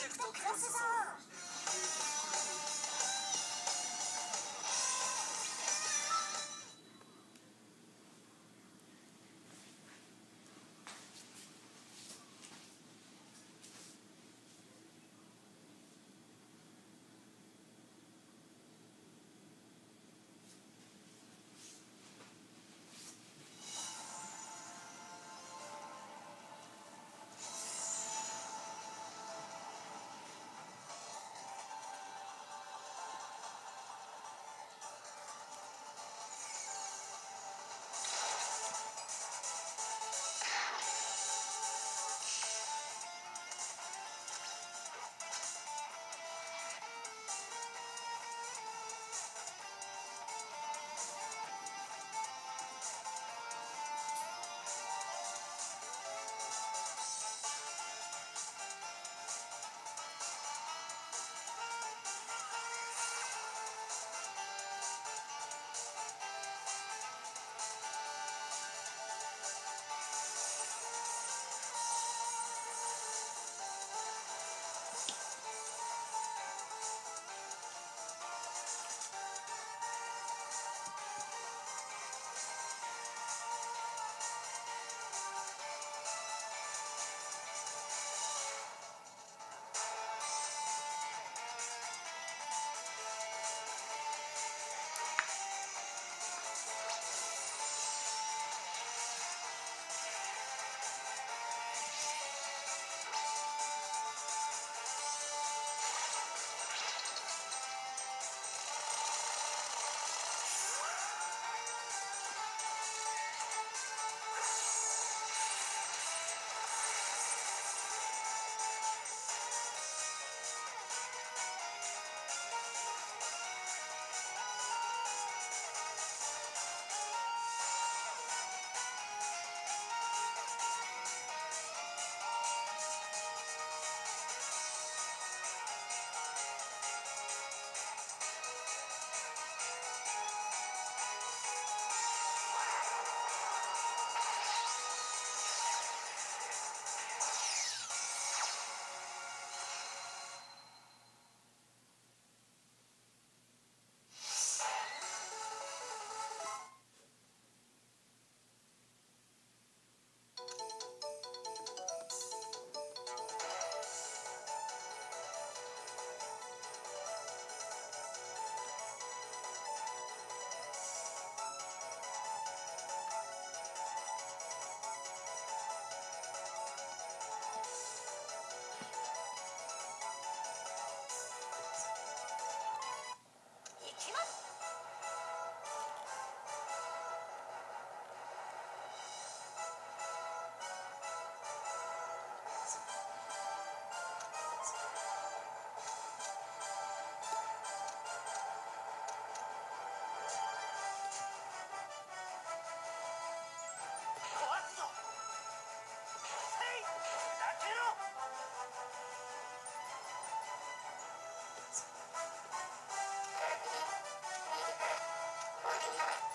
ジェクト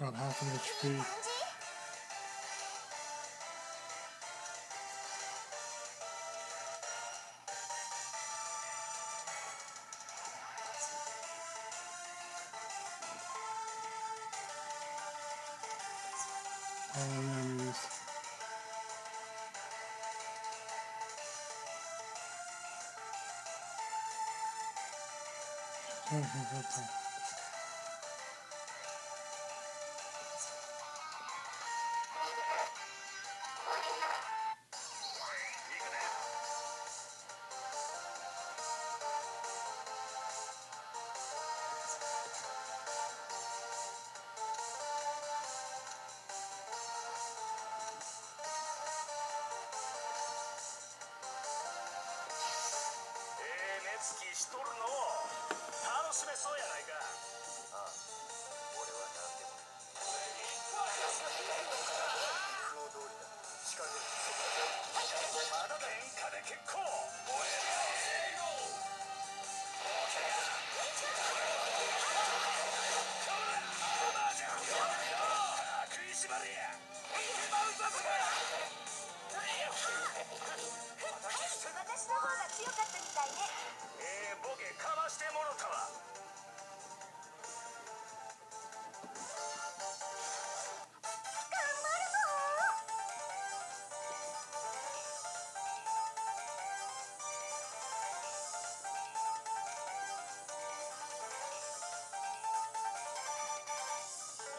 around half an HP. all memories. Perfect. 進めそうやないか。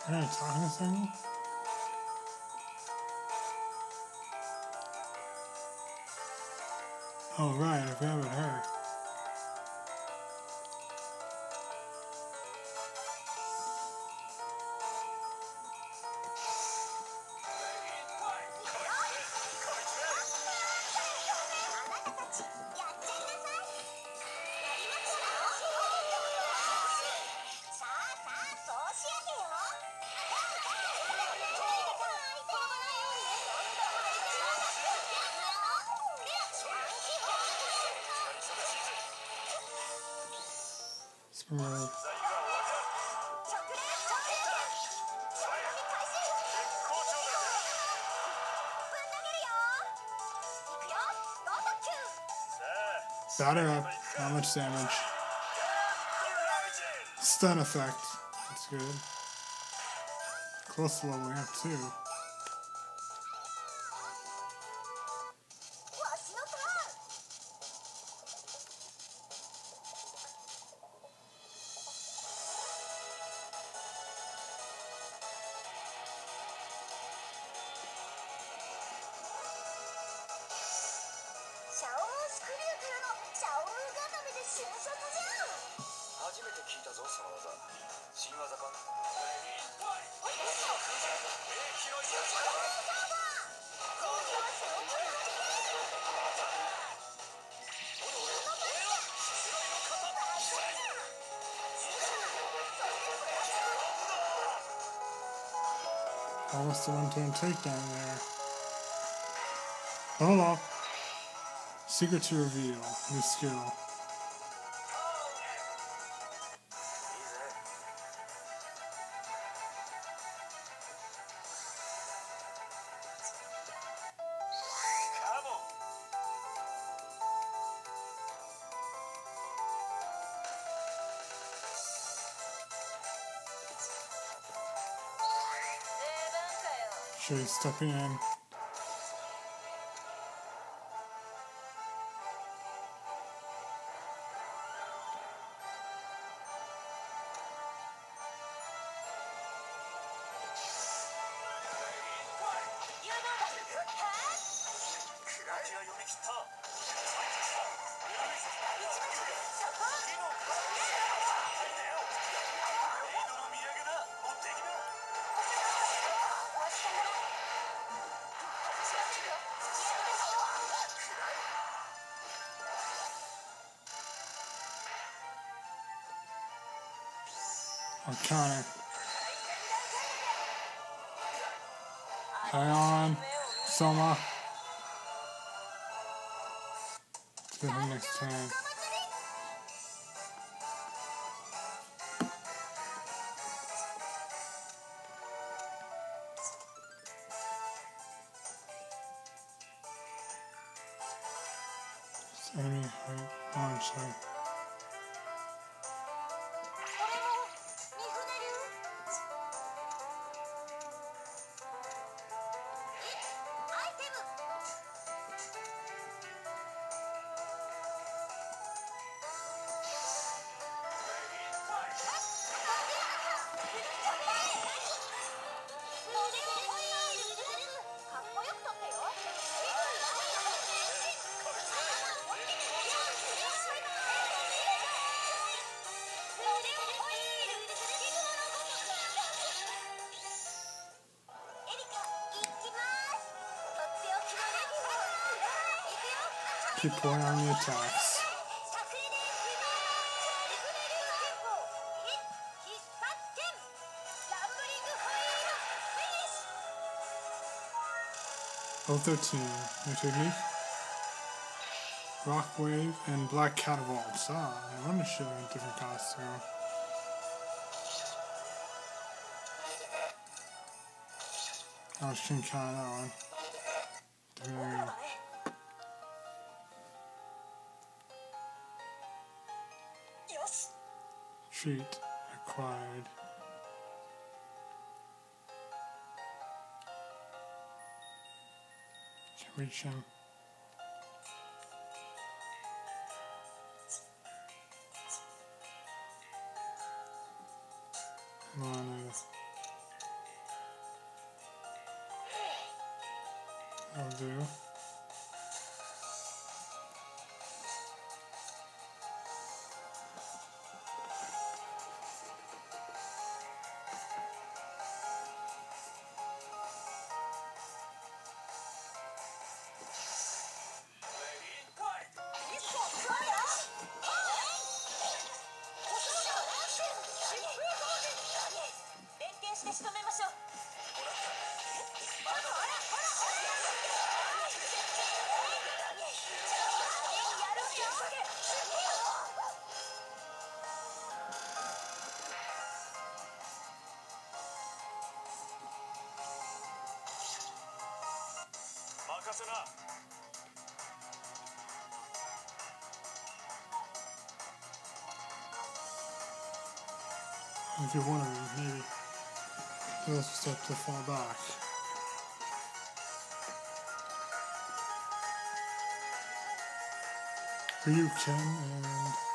An autonomous animal? Oh right, I grabbed her. really up. Not much damage. Stun effect. That's good. Close to leveling up too. Almost a one-time takedown there. Oh on. Secret to reveal. New skill. sure he's stepping in. O'Connor. Ion. Soma. To the next turn. Amy, I'm sorry. Keep pouring on the attacks. O13, which would be Rock Wave and Black Catapults. Ah, I want to show a different costume. I was trying to count that one. Three. Treat acquired. Can reach him. Come on, If you're wondering, maybe those start to fall back. Ryuken and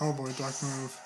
oh boy, dark move.